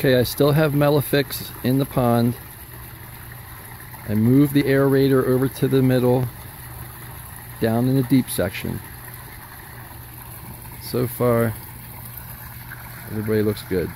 Okay, I still have Melafix in the pond. I move the aerator over to the middle, down in the deep section. So far, everybody looks good.